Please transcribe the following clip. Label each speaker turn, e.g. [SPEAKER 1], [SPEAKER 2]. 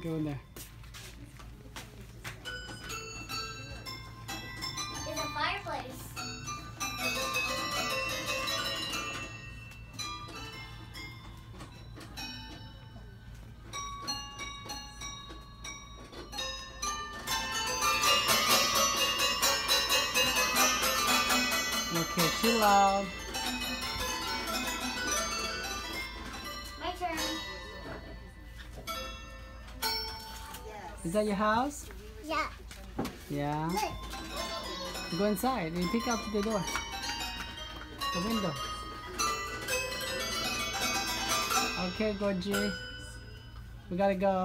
[SPEAKER 1] Go in there.
[SPEAKER 2] It's a fireplace.
[SPEAKER 1] Okay, too loud. Is that your house?
[SPEAKER 2] Yeah.
[SPEAKER 1] Yeah.
[SPEAKER 2] Look.
[SPEAKER 1] Go inside and peek out the door. The window. Okay, Gorgie. We gotta go.